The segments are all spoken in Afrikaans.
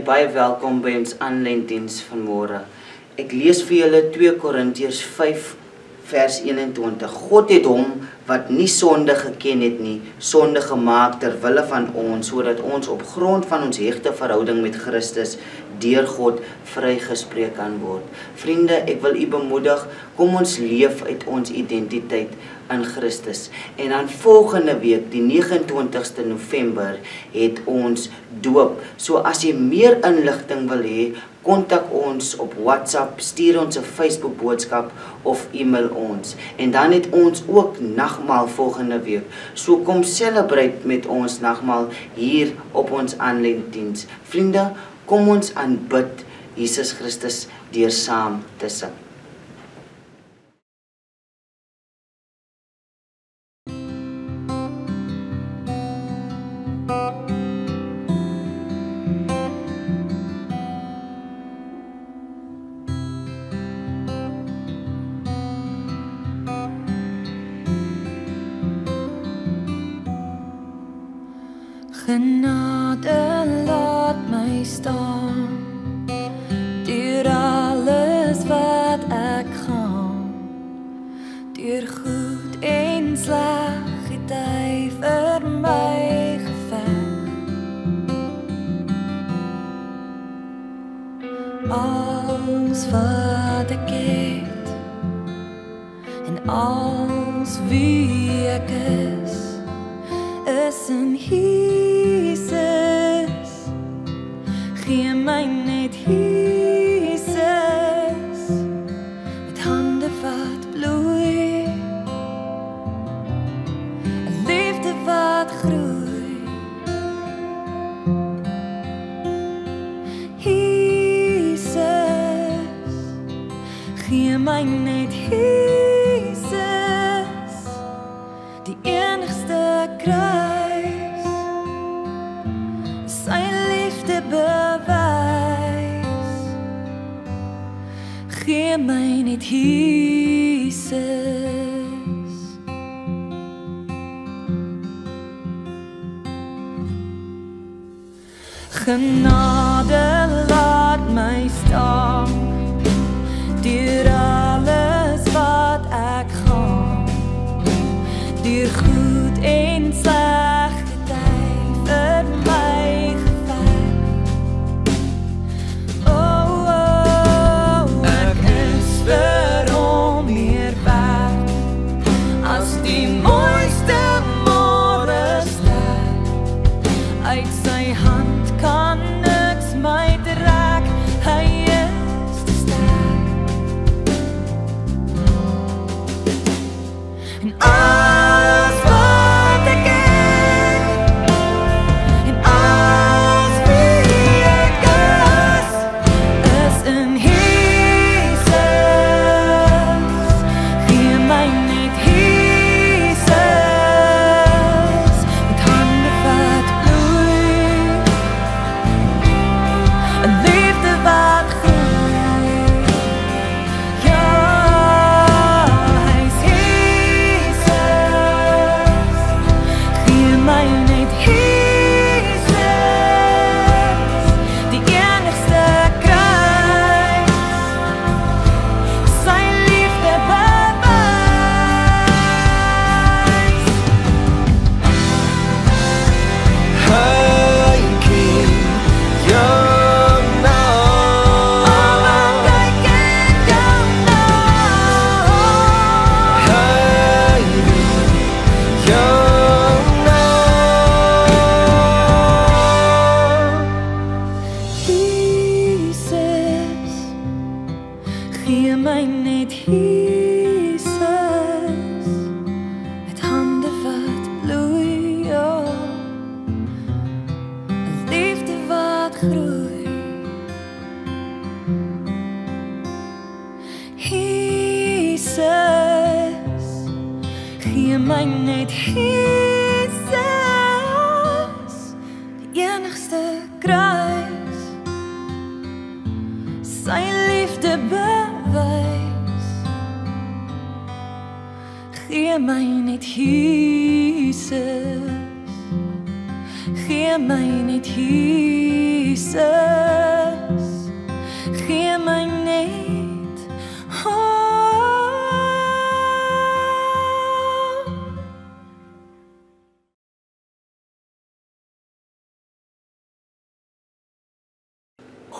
en baie welkom by ons aanlyn diens vanmôre. Ek lees vir julle 2 Korintiërs 5 vers 21. God het hom wat nie sonde geken het nie, sonde gemaak ter wille van ons sodat ons op grond van ons hegte verhouding met Christus deur God vrygespreek kan word. Vriende, ek wil u bemoedig, kom ons leef uit ons identiteit in Christus. En dan volgende week, die 29ste November, het ons doop. So as jy meer inligting wil hê, kontak ons op WhatsApp, stuur ons 'n Facebook boodskap of e-mail ons. En dan het ons ook nagmaal volgende week. So kom celebrate met ons nagmaal hier op ons aanlyn diens. Vriende, kom ons aanbid Jesus Christus deur saam te sing. Is in Jesus. Gee my net Jesus. Net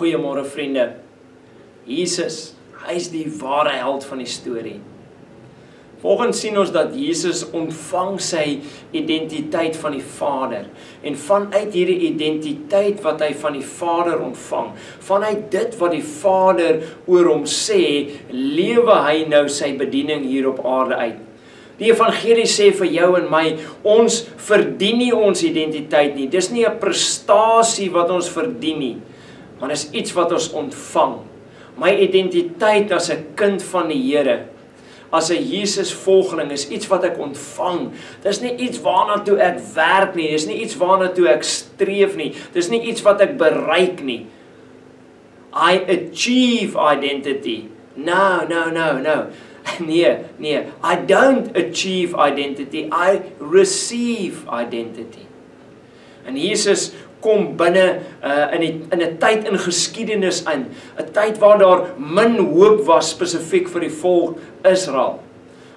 Goeiemôre vriende. Jesus, hy is die ware held van die storie. Volgens sien ons dat Jesus ontvang sy identiteit van die Vader en vanuit hierdie identiteit wat hy van die Vader ontvang, vanuit dit wat die Vader oor hom sê, lewe hy nou sy bediening hier op aarde uit. Die evangelie sê vir jou en my, ons verdien nie ons identiteit nie. Dis nie 'n prestasie wat ons verdien nie, maar dis iets wat ons ontvang. My identiteit as 'n kind van die Here as 'n Jesus volgeling is iets wat ek ontvang. Dis nie iets waarna toe ek werk nie, dis nie iets waarna toe ek streef nie. Dis nie iets wat ek bereik nie. I achieve identity. No, no, no, no. Nee, nee. I don't achieve identity. I receive identity. En Jesus kom binne uh, in die in 'n tyd in geskiedenis in, 'n tyd waar daar min hoop was spesifiek vir die volk Israel.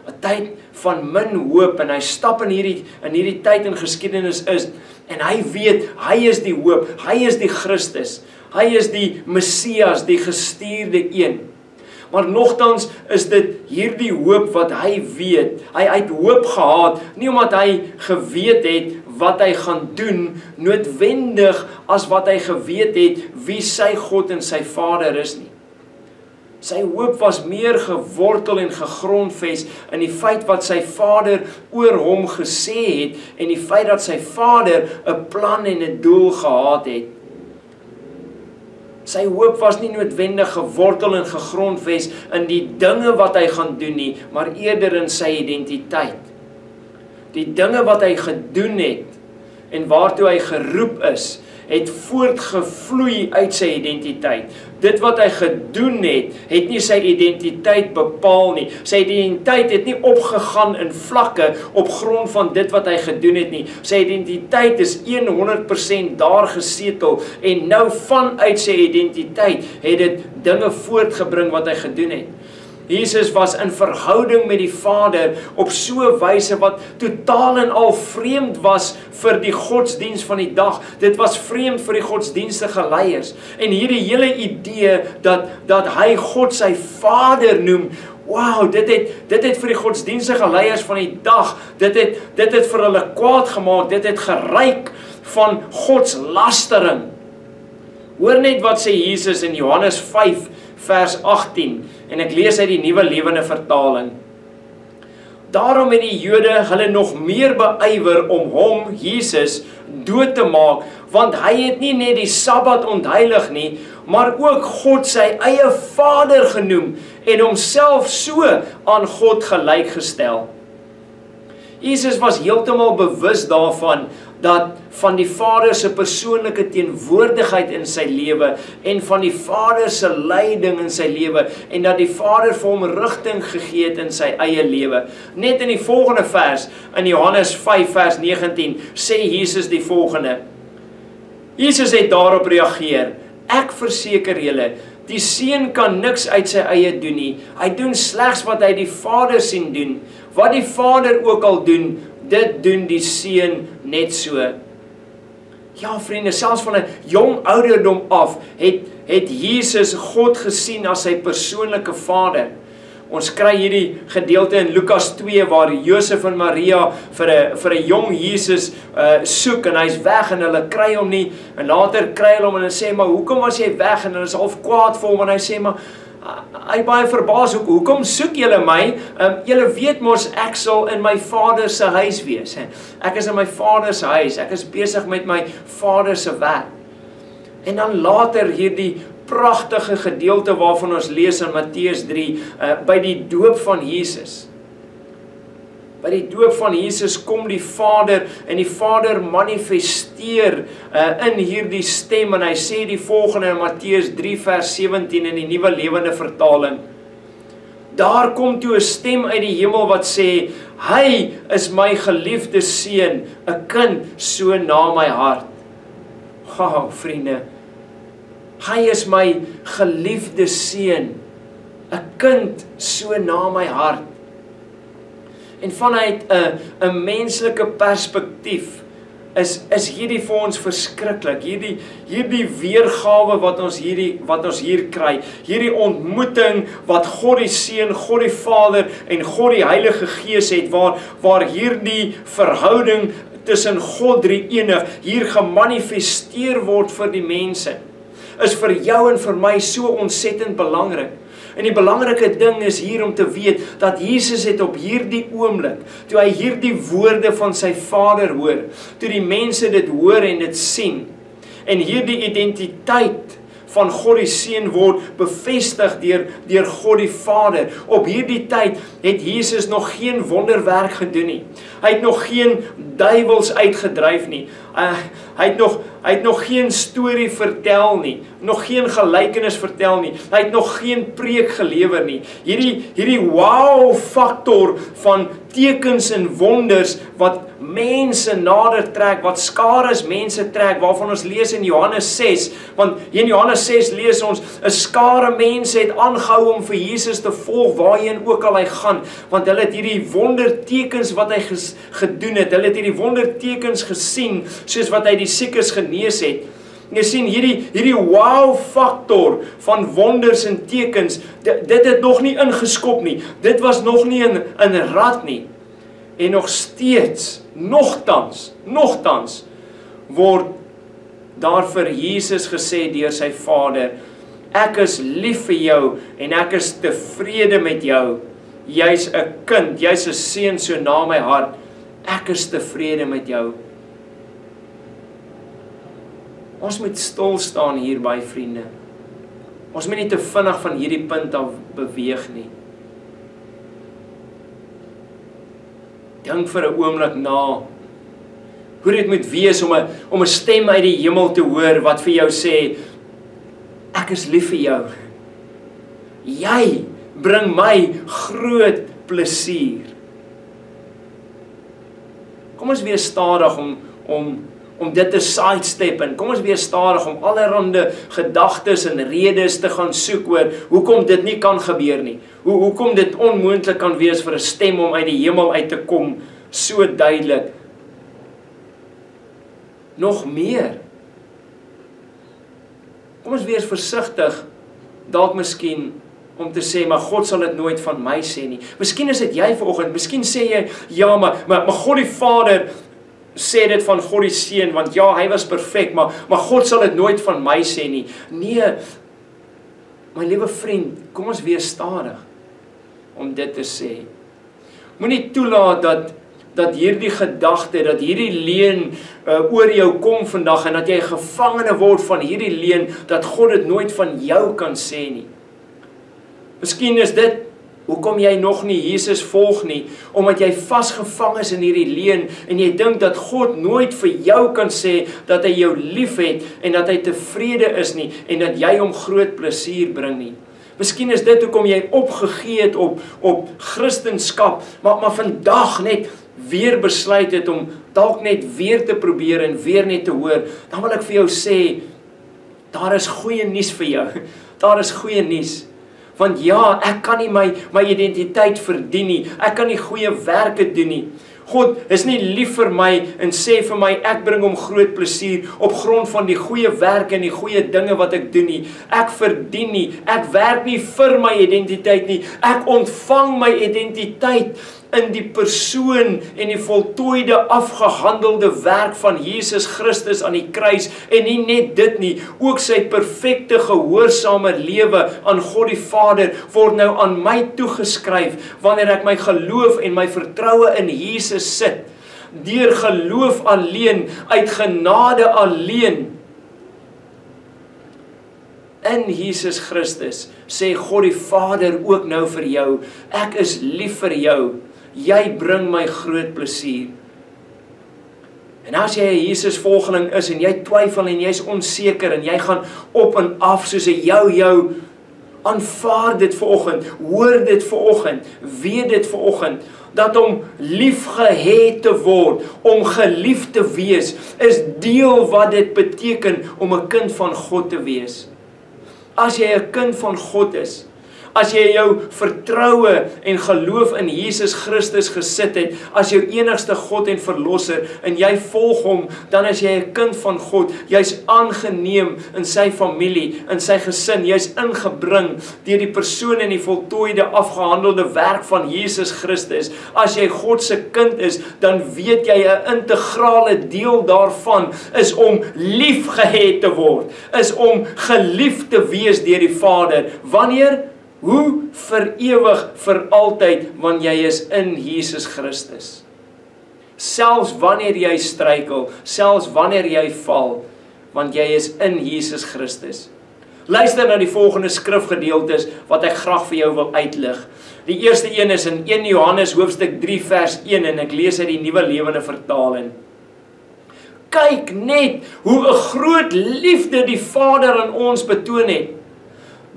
'n Tyd van min hoop en hy stap in hierdie in hierdie tyd in geskiedenis is en hy weet hy is die hoop, hy is die Christus. Hy is die Messias, die gestuurde een. Maar nogtans is dit hierdie hoop wat hy weet. Hy het hoop gehad nie omdat hy geweet het wat hy gaan doen noodwendig as wat hy geweet het wie sy God en sy Vader is nie. Sy hoop was meer gewortel en gegrondves in die feit wat sy Vader oor hom gesê het en die feit dat sy Vader 'n plan en 'n doel gehad het. Sy hoop was nie noodwendig gewortel en gegrondves in die dinge wat hy gaan doen nie, maar eerder in sy identiteit. Die dinge wat hy gedoen het en waartoe hy geroep is, het voortgevloei uit sy identiteit. Dit wat hy gedoen het, het nie sy identiteit bepaal nie. Sy identiteit het nie opgegaan in vlakke op grond van dit wat hy gedoen het nie. Sy identiteit is 100% daar gesetel en nou vanuit sy identiteit het dit dinge voortgebring wat hy gedoen het. Jesus was in verhouding met die Vader op so 'n wyse wat totaal en al vreemd was vir die godsdiens van die dag. Dit was vreemd vir die godsdienstige leiers. En hierdie hele idee dat dat hy God sy Vader noem, wow, dit het dit het vir die godsdienstige leiers van die dag, dit het dit het vir hulle kwaad gemaak. Dit het geryk van godslastering. Hoor net wat sê Jesus in Johannes 5 vers 18 en ek lees uit die nuwe lewende vertaling. Daarom het die Jode hulle nog meer beywer om hom Jesus dood te maak want hy het nie net die Sabbat ontheilig nie maar ook God sy eie Vader genoem en homself so aan God gelyk gestel. Jesus was heeltemal bewus daarvan dat van die Vader se persoonlike teenwoordigheid in sy lewe en van die Vader se leiding in sy lewe en dat die Vader vir hom rigting gegee het in sy eie lewe. Net in die volgende vers in Johannes 5 vers 19 sê Jesus die volgende. Jesus het daarop reageer: Ek verseker julle, die seun kan niks uit sy eie doen nie. Hy doen slegs wat hy die Vader sien doen. Wat die Vader ook al doen, dit doen die seun net so. Ja vriende, selfs van 'n jong ouderdom af het het Jesus God gesien as sy persoonlike Vader. Ons kry hierdie gedeelte in Lukas 2 waar Josef en Maria vir 'n vir 'n jong Jesus uh soek en hy's weg en hulle kry hom nie en later kry hulle hom en hulle sê maar hoekom was jy weg en hulle is half kwaad vir hom en hy sê maar hy baie verbaas hoe hoekom soek julle my? Um, julle weet mos ek sal in my Vader se huis wees. Ek is in my Vader se huis. Ek is besig met my Vader se werk. En dan later hierdie pragtige gedeelte waarvan ons lees in Matteus 3 uh, by die doop van Jesus. By die doop van Jesus kom die Vader en die Vader manifesteer uh, in hierdie stem en hy sê die volgende in Matteus 3 vers 17 in die Nuwe Lewende Vertaling. Daar kom toe 'n stem uit die hemel wat sê: "Hy is my geliefde seun, 'n kind so na my hart." Gou, vriende. Hy is my geliefde seun, 'n kind so na my hart. En vanuit 'n 'n menslike perspektief is is hierdie vir ons verskriklik. Hierdie hierdie weergawe wat ons hierdie wat ons hier kry. Hierdie ontmoeting wat God die Seun, God die Vader en God die Heilige Gees het waar waar hierdie verhouding tussen God drie enig hier gemanifesteer word vir die mense is vir jou en vir my so ontsettend belangrik. En die belangrike ding is hier om te weet dat Jesus het op hierdie oomblik, toe hy hierdie woorde van sy Vader hoor, toe die mense dit hoor en dit sien, en hierdie identiteit van God die Seun word bevestig deur deur God die Vader. Op hierdie tyd het Jesus nog geen wonderwerk gedoen nie. Hy het nog geen duiwels uitgedryf nie. Uh, hy het nog hy het nog geen storie vertel nie, nog geen gelykenis vertel nie. Hy het nog geen preek gelewer nie. Hierdie hierdie wow faktor van tekens en wonders wat mense nader trek, wat skare mense trek waarvan ons lees in Johannes 6, want in Johannes 6 lees ons 'n skare mense het aangehou om vir Jesus te volg waarheen ook al hy gaan, want hulle het hierdie wondertekens wat hy ges, gedoen het, hulle het hierdie wondertekens gesien soos wat hy die siekes genees het. Jy sien hierdie hierdie wow faktor van wonders en tekens, dit, dit het nog nie ingeskop nie. Dit was nog nie in in rad nie. En nog steeds, nogtans, nogtans word daar vir Jesus gesê deur sy Vader, ek is lief vir jou en ek is tevrede met jou. Jy's 'n kind, jy's 'n seun so na my hart. Ek is tevrede met jou. Ons moet stil staan hier by vriende. Ons moet nie te vinnig van hierdie punt af beweeg nie. Dink vir 'n oomblik na hoe dit moet wees om 'n om 'n stem uit die hemel te hoor wat vir jou sê ek is lief vir jou. Jy bring my groot plesier. Kom ons wees stadig om om om dit te sidestep en kom ons wees stadig om allerlei gedagtes en redes te gaan soek oor hoekom dit nie kan gebeur nie. Hoe hoekom dit onmoontlik kan wees vir 'n stem om uit die hemel uit te kom so duidelik. Nog meer. Kom ons wees versigtig dalk miskien om te sê maar God sal dit nooit van my sê nie. Miskien is dit jy vanoggend, miskien sê jy ja maar maar, maar God die Vader sê dit van God die Seun want ja, hy was perfek, maar maar God sal dit nooit van my sê nie. Nee. My liewe vriend, kom ons wees stadig om dit te sê. Moenie toelaat dat dat hierdie gedagte, dat hierdie leuen uh, oor jou kom vandag en dat jy gevangene word van hierdie leuen dat God dit nooit van jou kan sê nie. Miskien is dit Hoekom jy nog nie Jesus volg nie, omdat jy vasgevang is in hierdie leuen en jy dink dat God nooit vir jou kan sê dat hy jou liefhet en dat hy tevrede is nie en dat jy hom groot plesier bring nie. Miskien is dit hoekom jy opgegee het op op Christendom, maar maar vandag net weer besluit het om dalk net weer te probeer en weer net te hoor, dan wil ek vir jou sê daar is goeie nuus vir jou. Daar is goeie nuus. Want ja, ek kan nie my my identiteit verdien nie. Ek kan nie goeie werke doen nie. God is nie lief vir my en sê vir my ek bring hom groot plesier op grond van die goeie werke en die goeie dinge wat ek doen nie. Ek verdien nie. Ek werk nie vir my identiteit nie. Ek ontvang my identiteit in die persoon en die voltooide afgehandelde werk van Jesus Christus aan die kruis en nie net dit nie, ook sy perfekte gehoorsame lewe aan God die Vader word nou aan my toegeskryf wanneer ek my geloof en my vertroue in Jesus sit. Deur geloof alleen, uit genade alleen in Jesus Christus sê God die Vader ook nou vir jou ek is lief vir jou jy bring my groot plesier. En as jy 'n Jesus volgeling is en jy twyfel en jy's onseker en jy gaan op en af soos 'n jou jou aanvaar dit vanoggend, hoor dit vanoggend, weet dit vanoggend dat om liefgehet te word, om geliefd te wees, is deel wat dit beteken om 'n kind van God te wees. As jy 'n kind van God is, as jy jou vertroue en geloof in Jesus Christus gesit het as jou enigste God en verlosser en jy volg hom, dan is jy 'n kind van God. Jy's aangeneem in sy familie, in sy gesin. Jy's ingebring deur die persoon en die voltooide afgehandelde werk van Jesus Christus. As jy God se kind is, dan weet jy 'n integrale deel daarvan is om liefgehet te word, is om geliefd te wees deur die Vader. Wanneer Hoe vir ewig vir altyd want jy is in Jesus Christus. Selfs wanneer jy struikel, selfs wanneer jy val, want jy is in Jesus Christus. Luister na die volgende skrifgedeeltes wat ek graag vir jou wil uitlig. Die eerste een is in 1 Johannes hoofstuk 3 vers 1 en ek lees uit die Nuwe Lewende Vertaling. Kyk net hoe 'n groot liefde die Vader aan ons betoon het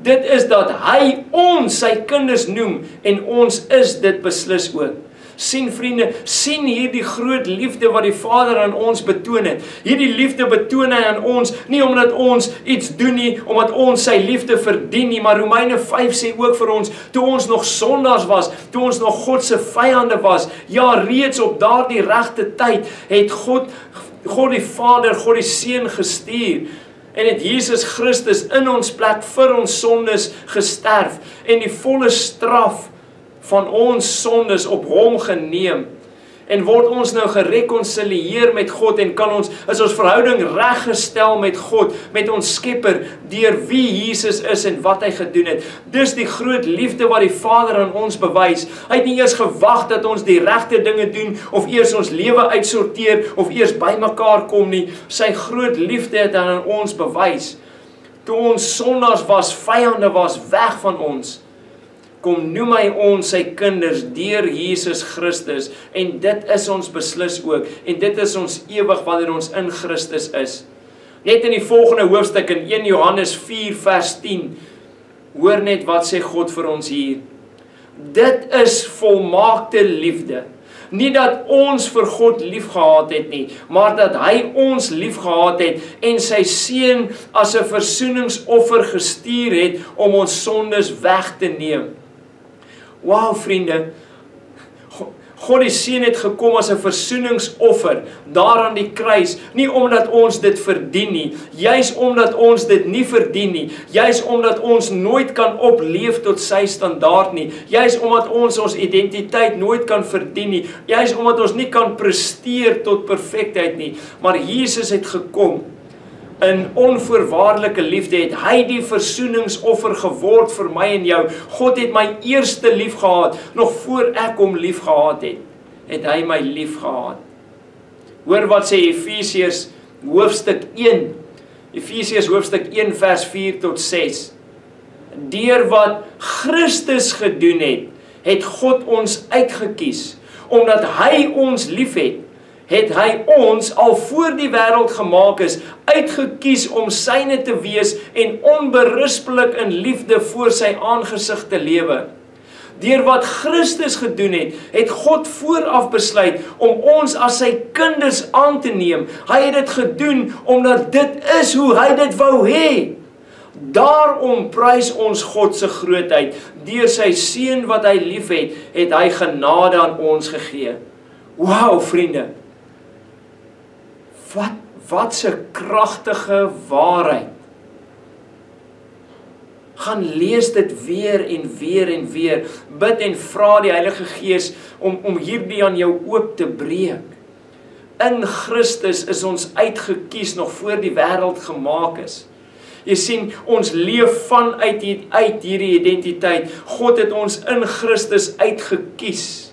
Dit is dat hy ons sy kinders noem en ons is dit beslis ook. sien vriende, sien hierdie groot liefde wat die Vader aan ons betoon het. Hierdie liefde betoon hy aan ons nie omdat ons iets doen nie, omdat ons sy liefde verdien nie, maar Romeine 5 sê ook vir ons, toe ons nog sondaars was, toe ons nog God se vyande was, ja, reeds op daardie regte tyd het God God die Vader, God die Seun gestuur en het Jesus Christus in ons plek vir ons sondes gesterf en die volle straf van ons sondes op hom geneem en word ons nou gerekonsilieer met God en kan ons is ons verhouding reggestel met God, met ons Skepper deur wie Jesus is en wat hy gedoen het. Dis die groot liefde wat die Vader aan ons bewys. Hy het nie eers gewag dat ons die regte dinge doen of eers ons lewe uitsorteer of eers bymekaar kom nie. Sy groot liefde het aan ons bewys. Toe ons sondaars was, vyande was, weg van ons kom noem hy ons sy kinders deur Jesus Christus en dit is ons beslis ook en dit is ons ewig wanneer ons in Christus is. Net in die volgende hoofstuk in 1 Johannes 4 vers 10 hoor net wat sê God vir ons hier. Dit is volmaakte liefde. Nie dat ons vir God liefgehad het nie, maar dat hy ons liefgehad het en sy seun as 'n versoeningsoffer gestuur het om ons sondes weg te neem. Wow vriende, God die seun het gekom as 'n versoeningsoffer daar aan die kruis, nie omdat ons dit verdien nie, juis omdat ons dit nie verdien nie, juis omdat ons nooit kan opleef tot sy standaard nie, juis omdat ons ons identiteit nooit kan verdien nie, juis omdat ons nie kan presteer tot perfektheid nie, maar Jesus het gekom in onvoorwaardelike liefde het hy die versoeningsoffer geword vir my en jou. God het my eerste lief gehad nog voor ek hom lief gehad het. Het hy my lief gehad. Hoor wat sê Efesiërs hoofstuk 1. Efesiërs hoofstuk 1 vers 4 tot 6. Deur wat Christus gedoen het, het God ons uitget kies omdat hy ons liefhet het hy ons al voor die wêreld gemaak is uitget kies om syne te wees en onberispelik in liefde voor sy aangesig te lewe. Deur wat Christus gedoen het, het God vooraf besluit om ons as sy kinders aan te neem. Hy het dit gedoen omdat dit is hoe hy dit wou hê. Daarom prys ons God se grootheid. Deur sy seun wat hy liefhet, het hy genade aan ons gegee. Wow, vriende, Wat wat 'n kragtige waarheid. Gaan lees dit weer en weer en weer. Bid en vra die Heilige Gees om om hierdie aan jou oop te breek. In Christus is ons uitget kies nog voor die wêreld gemaak is. Jy sien, ons leef vanuit uit hierdie identiteit. God het ons in Christus uitget kies.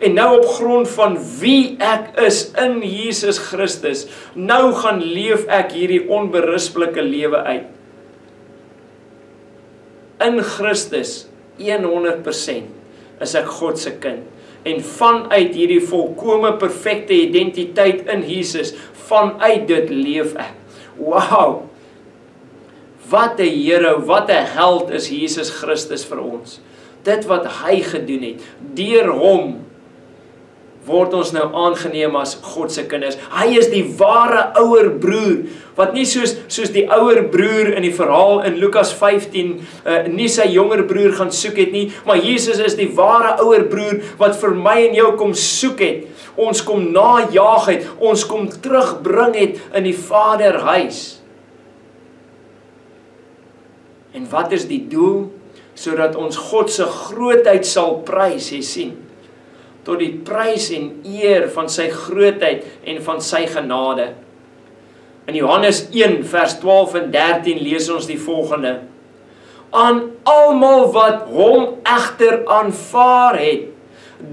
En nou op grond van wie ek is in Jesus Christus, nou gaan leef ek hierdie onberispelike lewe uit. In Christus 100% is ek God se kind. en vanuit hierdie volkomme perfekte identiteit in Jesus, vanuit dit leef ek. Wow. Wat 'n Here, wat 'n held is Jesus Christus vir ons. Dit wat hy gedoen het, deur hom word ons nou aangeneem as God se kinders. Hy is die ware ouer broer wat nie soos soos die ouer broer in die verhaal in Lukas 15 uh, nie sy jonger broer gaan soek het nie, maar Jesus is die ware ouer broer wat vir my en jou kom soek het. Ons kom najaag het, ons kom terugbring het in die Vaderhuis. En wat is die doel? Sodat ons God se grootheid sal prys, jy sien tot die prys en eer van sy grootheid en van sy genade. In Johannes 1 vers 12 en 13 lees ons die volgende: Aan almal wat hom egter aanvaar het,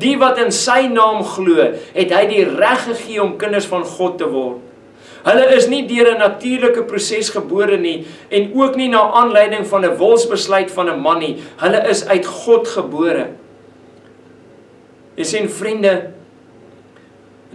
die wat in sy naam glo, het hy die reg gegee om kinders van God te word. Hulle is nie deur 'n natuurlike proses gebore nie en ook nie na aanleiding van 'n wilsbesluit van 'n man nie. Hulle is uit God gebore. Jy sien vriende,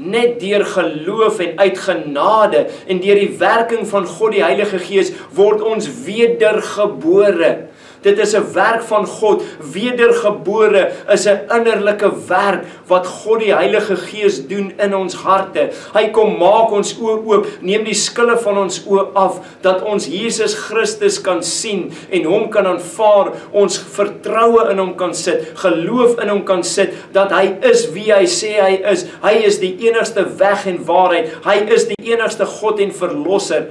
net deur geloof en uit genade en deur die werking van God die Heilige Gees word ons wedergebore. Dit is 'n werk van God. Wedergebore is 'n innerlike werk wat God die Heilige Gees doen in ons harte. Hy kom maak ons oë oop, neem die skille van ons oë af dat ons Jesus Christus kan sien en hom kan aanvaar, ons vertroue in hom kan sit, geloof in hom kan sit dat hy is wie hy sê hy is. Hy is die enigste weg en waarheid. Hy is die enigste God en verlosser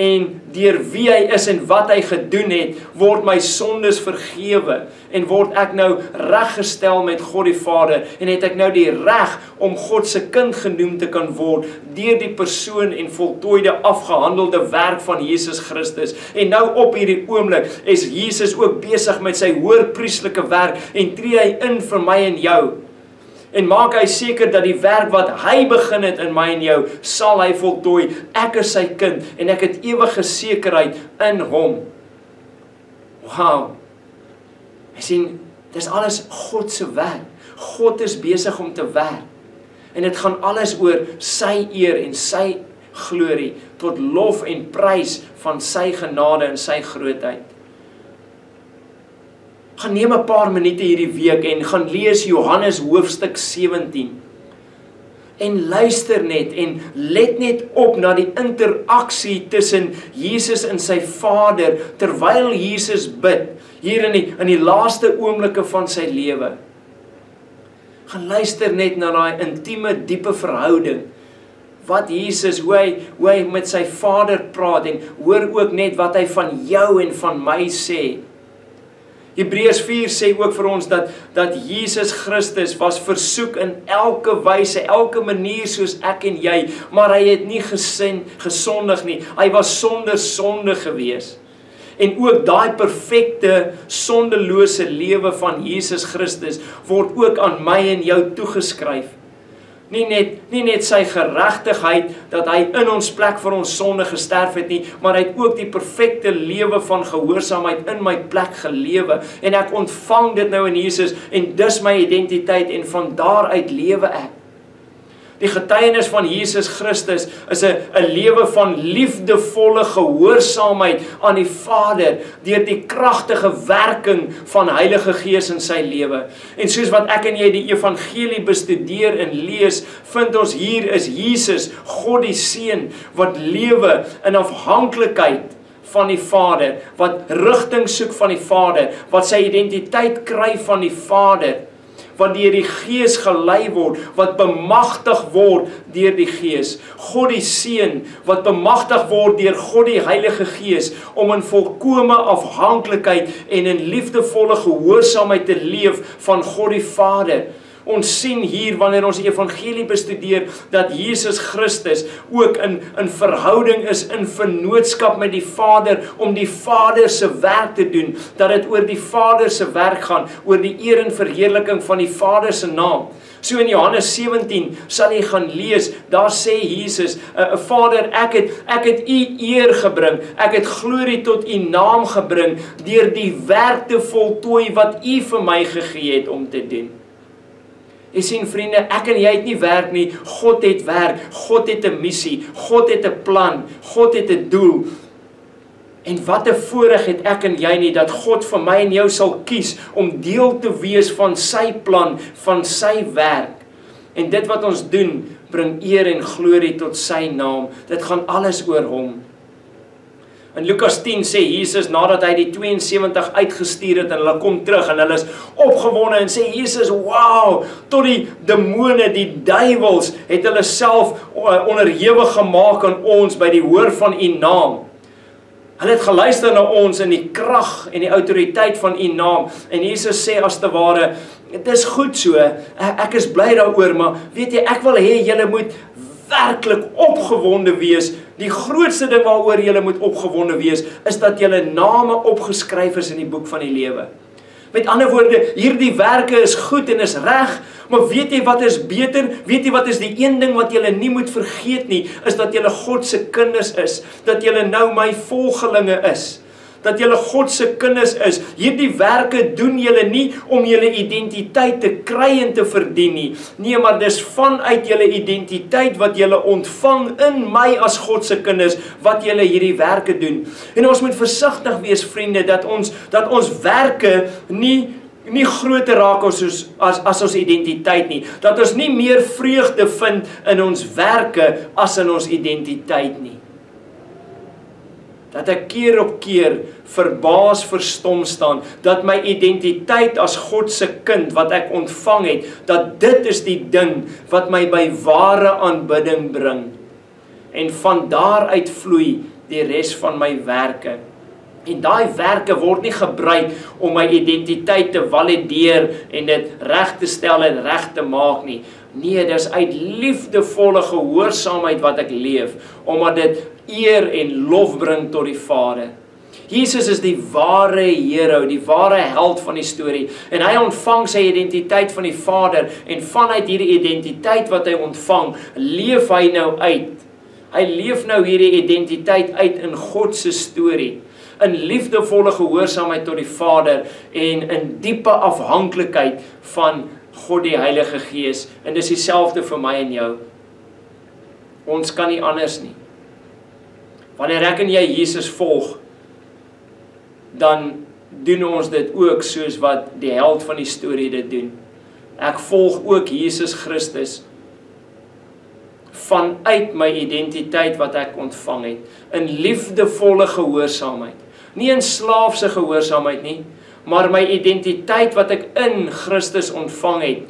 en deur wie hy is en wat hy gedoen het, word my sondes vergewe en word ek nou reggestel met God die Vader en het ek nou die reg om God se kind genoem te kan word deur die persoon en voltooide afgehandelde werk van Jesus Christus. En nou op hierdie oomblik is Jesus ook besig met sy hoërprieslike werk en tree hy in vir my en jou en maak hy seker dat die werk wat hy begin het in my en jou sal hy voltooi. Ek is sy kind en ek het ewige sekerheid in hom. Wow. Jy sien, dis alles God se werk. God is besig om te werk. En dit gaan alles oor sy eer en sy glorie tot lof en prys van sy genade en sy grootheid gaan neem 'n paar minute hierdie week en gaan lees Johannes hoofstuk 17. En luister net en let net op na die interaksie tussen Jesus en sy Vader terwyl Jesus bid hier in die in die laaste oomblikke van sy lewe. Gaan luister net na daai intieme, diepe verhouding wat Jesus hoe hy hoe hy met sy Vader praat en hoor ook net wat hy van jou en van my sê. Hebreërs 4 sê ook vir ons dat dat Jesus Christus was versoek in elke wyse, elke manier soos ek en jy, maar hy het nie gesin gesondig nie. Hy was sonder sonde gewees. En ook daai perfekte sondelose lewe van Jesus Christus word ook aan my en jou toegeskryf nie net nie net sy geregtigheid dat hy in ons plek vir ons sonde gesterf het nie, maar hy het ook die perfekte lewe van gehoorsaamheid in my plek gelewe en ek ontvang dit nou in Jesus en dis my identiteit en van daaruit lewe ek. Die getuienis van Jesus Christus is 'n 'n lewe van liefdevolle gehoorsaamheid aan die Vader deur die kragtige werking van Heilige Gees in sy lewe. En soos wat ek en jy die evangelie bestudeer en lees, vind ons hier is Jesus, God die Seun wat lewe in afhanklikheid van die Vader, wat rigting soek van die Vader, wat sy identiteit kry van die Vader wat deur die Gees gelei word, wat bemagtig word deur die Gees. God die Seun wat bemagtig word deur God die Heilige Gees om in volkomme afhanklikheid en in liefdevolle gehoorsaamheid te leef van God die Vader. Ons sien hier wanneer ons die evangelie bestudeer dat Jesus Christus ook in in verhouding is in vennootskap met die Vader om die Vader se werk te doen, dat dit oor die Vader se werk gaan, oor die eer en verheerliking van die Vader se naam. So in Johannes 17 sal jy gaan lees, daar sê Jesus, 'n uh, Vader, ek het ek het u eer gebring. Ek het glorie tot u naam gebring deur die werk te voltooi wat u vir my gegee het om te doen. Jy sien vriende, ek en jy het nie werk nie. God het werk. God het 'n missie. God het 'n plan. God het 'n doel. En wat 'n voorreg het ek en jy nie dat God vir my en jou sal kies om deel te wees van sy plan, van sy werk. En dit wat ons doen, bring eer en glorie tot sy naam. Dit gaan alles oor hom. In Lukas 10 sê Jesus nadat hy die 72 uitgestuur het en hulle kom terug en hulle is opgewonde en sê Jesus, "Wow, tot die demone, die duiwels het hulle self uh, onderhewig gemaak aan ons by die hoor van u naam." Hulle het geluister na ons in die krag en die autoriteit van u naam en Jesus sê as te ware, "Dit is goed so. Ek is bly daaroor, maar weet jy, ek wil hê julle moet werklik opgewonde wees. Die grootste ding waaroor jy moet opgewonde wees, is dat jou name opgeskryf is in die boek van die lewe. Met ander woorde, hierdie werke is goed en is reg, maar weet jy wat is beter? Weet jy wat is die een ding wat jy nie moet vergeet nie, is dat jy God se kinders is, dat jy nou my volgelinge is dat julle God se kinders is. Hierdie werke doen julle nie om julle identiteit te kry en te verdien nie. Nee, maar dis vanuit julle identiteit wat julle ontvang in my as God se kinders wat julle hierdie werke doen. En ons moet versigtig wees vriende dat ons dat ons werke nie nie groter raak ons as as ons identiteit nie. Dat ons nie meer vreugde vind in ons werke as in ons identiteit nie dat ek keer op keer verbaas verstom staan dat my identiteit as God se kind wat ek ontvang het dat dit is die ding wat my by ware aanbidding bring. En van daaruit vloei die res van my werke. En daai werke word nie gebruik om my identiteit te valideer en dit reg te stel en reg te maak nie nee dis uit liefdevolle gehoorsaamheid wat ek leef omdat dit eer en lof bring tot die Vader. Jesus is die ware hero, die ware held van die storie en hy ontvang sy identiteit van die Vader en vanuit hierdie identiteit wat hy ontvang, leef hy nou uit. Hy leef nou hierdie identiteit uit in God se storie in liefdevolle gehoorsaamheid tot die Vader en in diepe afhanklikheid van God die Heilige Gees en dis dieselfde vir my en jou. Ons kan nie anders nie. Wanneer ek en jy Jesus volg, dan doen ons dit ook soos wat die held van die storie dit doen. Ek volg ook Jesus Christus vanuit my identiteit wat ek ontvang het in liefdevolle gehoorsaamheid. Nie in slaafse gehoorsaamheid nie, maar my identiteit wat ek in Christus ontvang het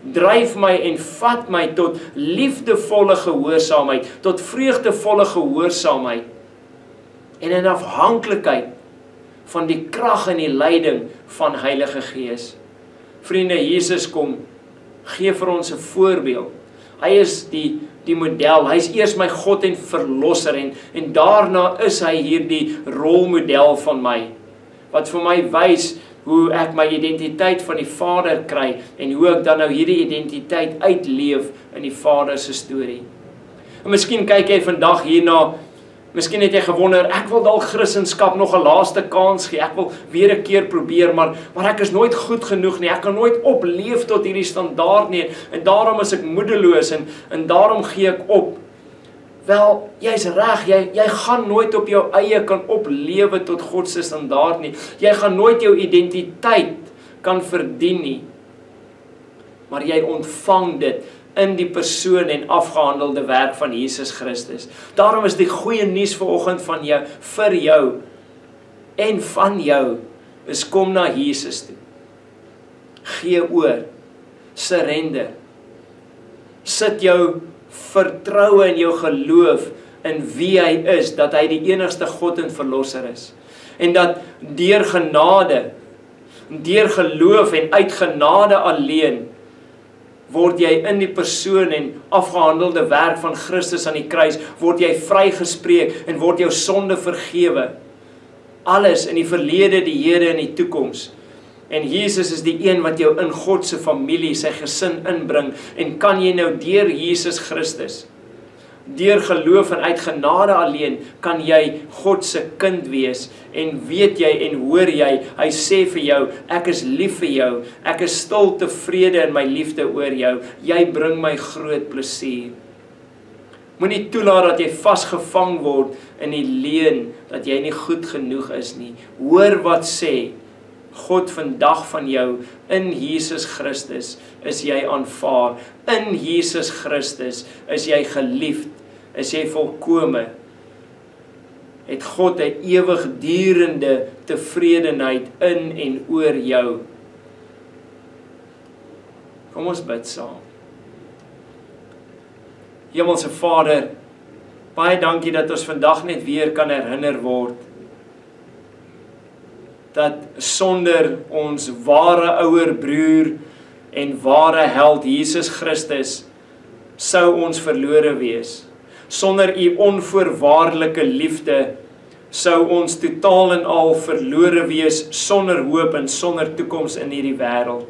dryf my en vat my tot liefdevolle gehoorsaamheid, tot vreugdevolle gehoorsaamheid en in afhanklikheid van die krag en die leiding van Heilige Gees. Vriende, Jesus kom gee vir ons 'n voorbeeld. Hy is die die model. Hy's eers my God en verlosser en en daarna is hy hierdie rolmodel van my wat vir my wys hoe ek my identiteit van die Vader kry en hoe ek dan nou hierdie identiteit uitleef in die Vader se storie. En miskien kyk jy vandag hierna Miskien het jy gewonder, ek wil dalk Christendom nog 'n laaste kans gee. Ek wil weer 'n keer probeer, maar maar ek is nooit goed genoeg nie. Ek kan nooit opleef tot hierdie standaard nie en daarom is ek moedeloos en en daarom gee ek op. Wel, jy's reg, jy jy gaan nooit op jou eie kan oplewe tot God se standaard nie. Jy gaan nooit jou identiteit kan verdien nie. Maar jy ontvang dit in die persoon en afgehandelde werk van Jesus Christus. Daarom is die goeie nuus vanoggend van jou vir jou en van jou is kom na Jesus toe. Gee oor. Surrender. Sit jou vertroue in jou geloof in wie hy is, dat hy die enigste God en verlosser is. En dat deur genade, deur geloof en uit genade alleen word jy in die persoon en afgehandelde werk van Christus aan die kruis word jy vrygespreek en word jou sonde vergewe. Alles in die verlede, die hede en die toekoms. En Jesus is die een wat jou in God se familie, sy gesin inbring. En kan jy nou deur Jesus Christus Deur geloof en uit genade alleen kan jy God se kind wees. En weet jy en hoor jy hy sê vir jou ek is lief vir jou. Ek is stil tevrede in my liefde oor jou. Jy bring my groot plesier. Moenie toelaat dat jy vasgevang word in die leuen dat jy nie goed genoeg is nie. Hoor wat sê God vandag van jou in Jesus Christus is jy aanvaar. In Jesus Christus is jy geliefd. Is jy volkome. Het God 'n ewigdurende tevredenheid in en oor jou. Kom ons bid saam. Hemelse Vader, baie dankie dat ons vandag net weer kan herinner word dat sonder ons ware ouer broer en ware held Jesus Christus sou ons verlore wees. Sonder u onvoorwaardelike liefde sou ons totaal en al verlore wees sonder hoop en sonder toekoms in hierdie wêreld.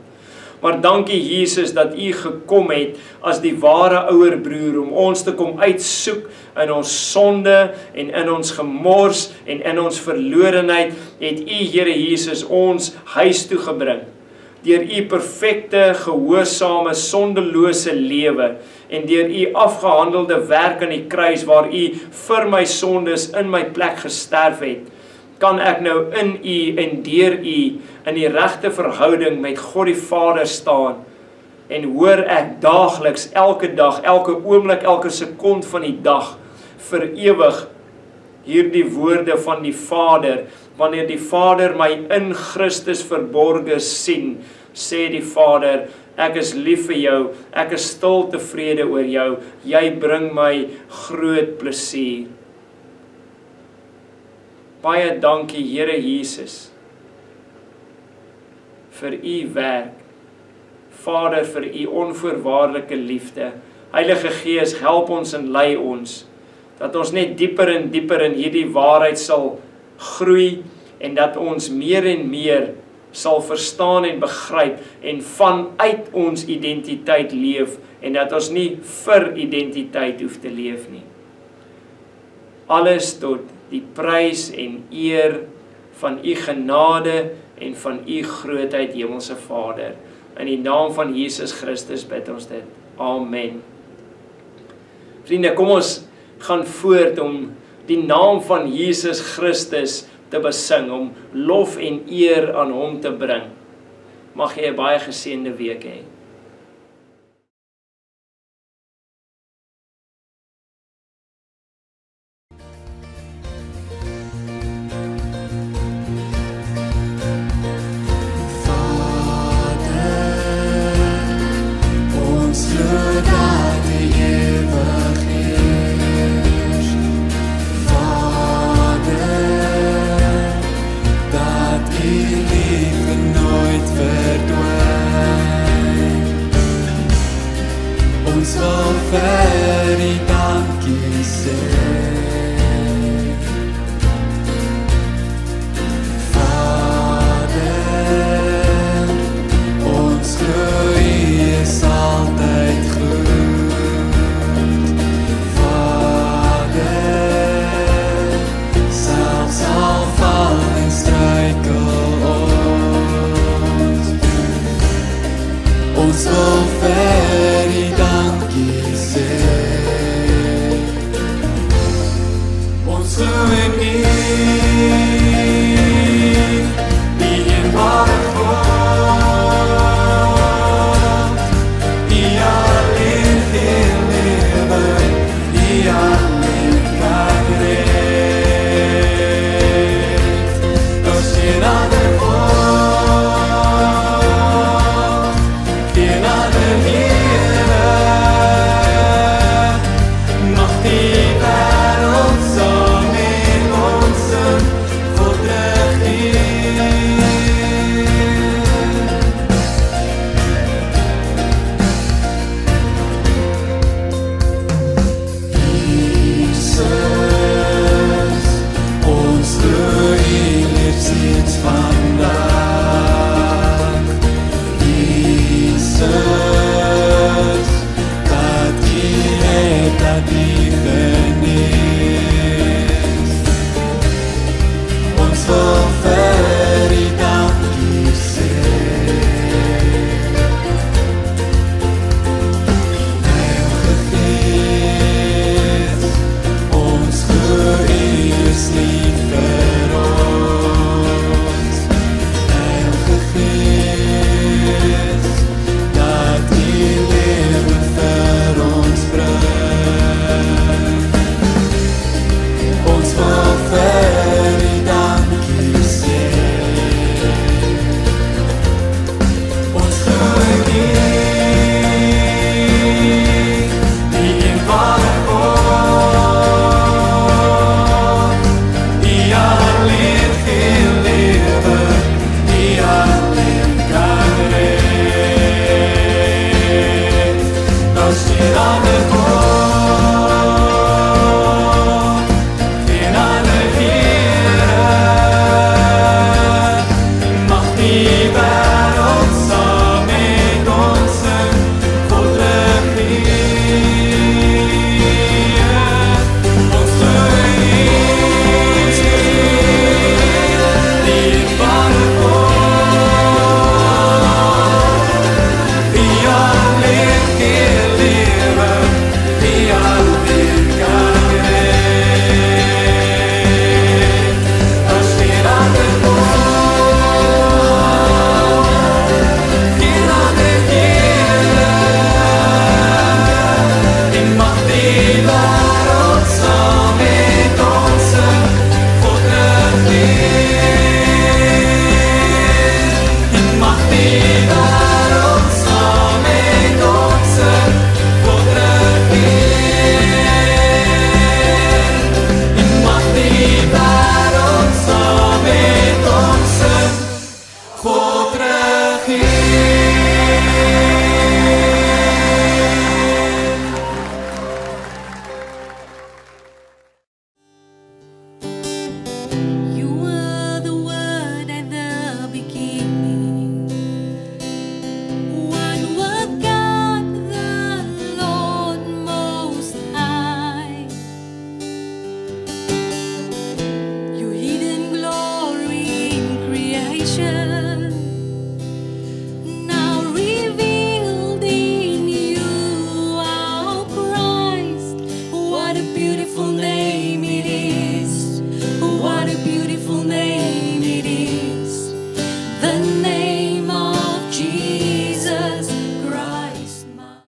Maar dankie Jesus dat U gekom het as die ware ouer broer om ons te kom uitsoek in ons sonde en in ons gemors en in ons verlorenheid het U Here Jesus ons huis toe gebring deur u perfekte gehoorsame sondelose lewe en deur u afgehandelde werk aan die kruis waar u vir my sondes in my plek gesterf het kan ek nou in u en deur u in die regte verhouding met God die Vader staan en hoor ek daagliks elke dag elke oomblik elke sekond van die dag vir ewig hierdie woorde van die Vader. Wanneer die Vader my in Christus verborge sien sê die Vader ek is lief vir jou ek is stil tevrede oor jou. Jy bring my groot plesier Baie dankie Here Jesus vir u werk. Vader vir u onvoorwaardelike liefde. Heilige Gees, help ons en lei ons dat ons net dieper en dieper in hierdie waarheid sal groei en dat ons meer en meer sal verstaan en begryp en vanuit ons identiteit leef en dat ons nie vir identiteit hoef te leef nie. Alles tot die prys en eer van u genade en van u grootheid hemelse Vader. In die naam van Jesus Christus bid ons dit. Amen. Vriende, kom ons gaan voort om die naam van Jesus Christus te besing, om lof en eer aan hom te bring. Mag jy 'n baie geseënde week hê.